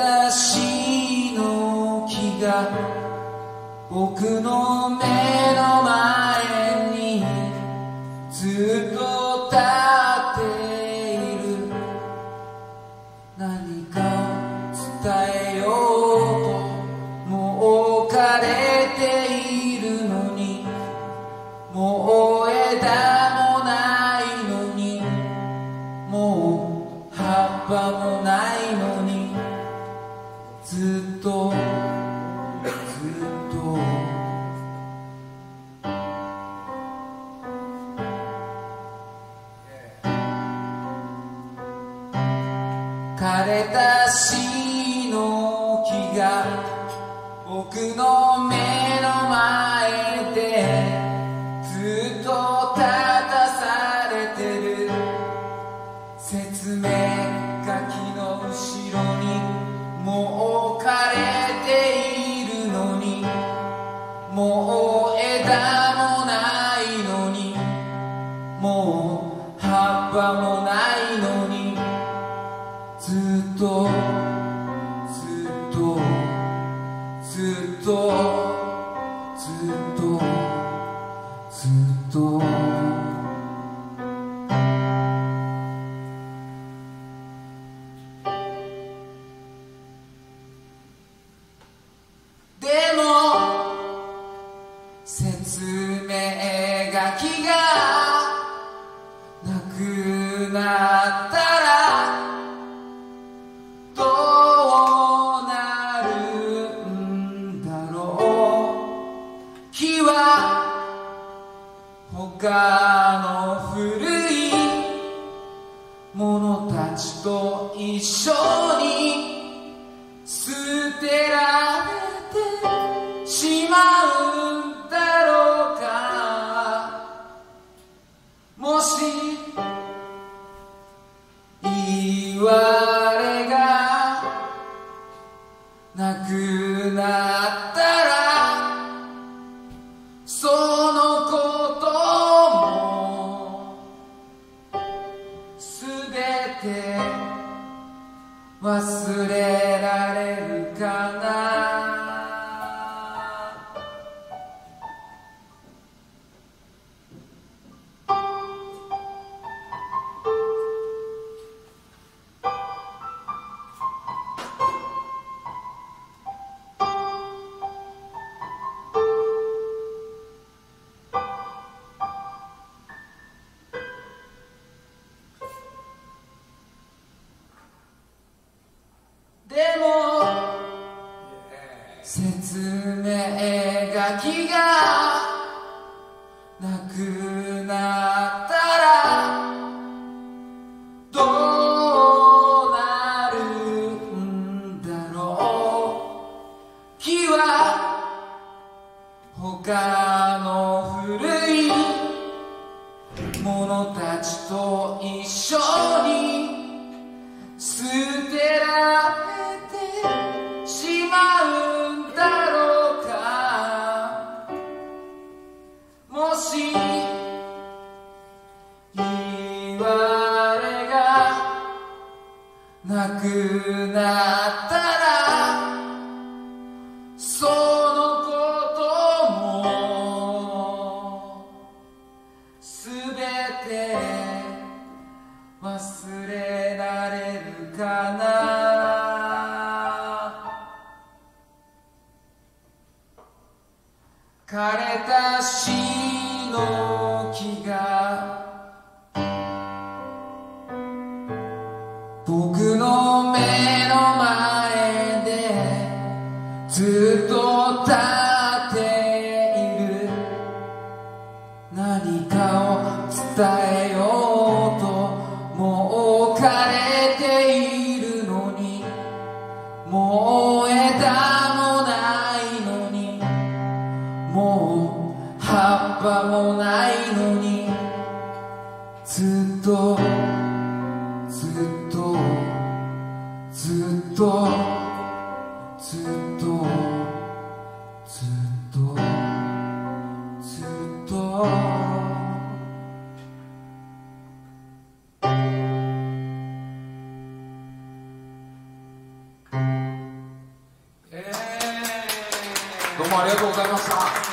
私の木が僕の目の前にずっと立ってずっとずっと。枯れた死の木が僕のずっと。でも説明書きが他の古いものたちと一緒に捨てられてしまうんだろうか。もし言われがなく忘きがなくなったらどうなるんだろう木は他の古いものたちと一緒に捨てられ忘れられるかな？枯れた死の半端もないのにずっとずっとずっとずっとずっとずっと。どうもありがとうございました。